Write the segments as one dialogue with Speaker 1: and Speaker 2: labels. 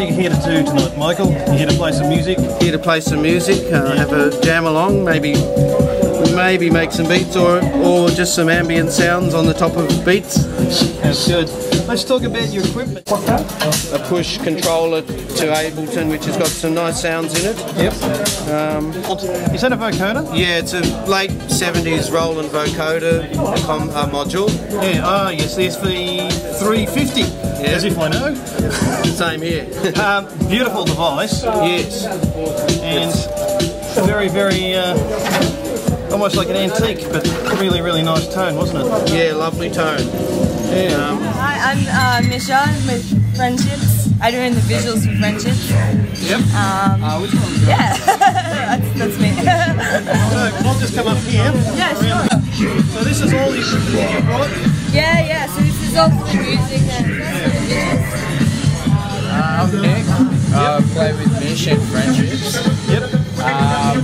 Speaker 1: are you here to do tonight, Michael? You here to play some music?
Speaker 2: Here to play some music, uh, have a jam along, maybe maybe make some beats or or just some ambient sounds on the top of beats.
Speaker 1: That's good. Let's talk about your equipment.
Speaker 2: A push controller to Ableton, which has got some nice sounds in it.
Speaker 1: Yep. Um, Is that a vocoder?
Speaker 2: Yeah, it's a late 70s Roland vocoder com- uh, module.
Speaker 1: Yeah, ah, yes, the SV350,
Speaker 2: Yeah.
Speaker 1: as if I know.
Speaker 2: Same here.
Speaker 1: Um, beautiful device,
Speaker 2: yes.
Speaker 1: and very, very, uh, almost like an antique, but really, really nice tone, wasn't it?
Speaker 2: Yeah, lovely tone.
Speaker 1: Yeah.
Speaker 2: Um,
Speaker 3: Hi, I'm uh, Misha with Friendships. I do in the visuals for Friendships.
Speaker 1: Yep.
Speaker 3: Um, yeah, that's, that's me.
Speaker 1: So, I'll just come up here.
Speaker 3: yeah, sure.
Speaker 1: So this is all the equipment that you brought.
Speaker 3: Yeah, yeah, so this is all for the music and for the visuals.
Speaker 4: I'm Nick. I play with Mish and Friendships. Um,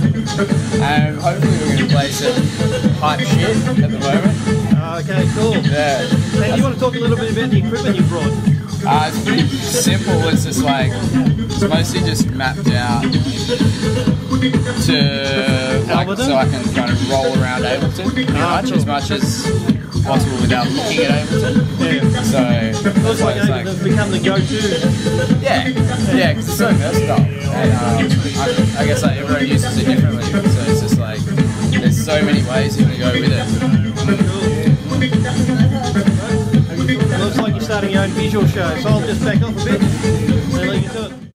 Speaker 4: and hopefully we're going to play some hype shit at the moment.
Speaker 1: Ah, Okay, cool.
Speaker 4: Yeah.
Speaker 1: And you want to talk a little bit about the equipment you brought?
Speaker 4: Uh, it's pretty simple. It's just like, it's mostly just mapped out to, like,
Speaker 1: Ableton?
Speaker 4: so I can kind of roll around Ableton pretty
Speaker 1: Ah,
Speaker 4: much,
Speaker 1: cool.
Speaker 4: as much as possible without looking at Ableton.
Speaker 1: Yeah.
Speaker 4: So,
Speaker 1: Looks like
Speaker 4: it's
Speaker 1: it's become the go-to.
Speaker 4: Yeah, yeah, because it's so versatile. Um, I guess like everyone uses it differently, so it's just like there's so many ways you can go with it.
Speaker 1: Looks like you're starting your own visual show, so I'll just back off a bit and let you do it.